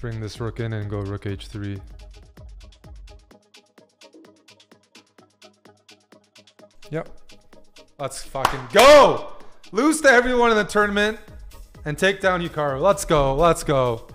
bring this rook in and go rook h3. Yep. Let's fucking go! Lose to everyone in the tournament and take down Hikaru. Let's go. Let's go.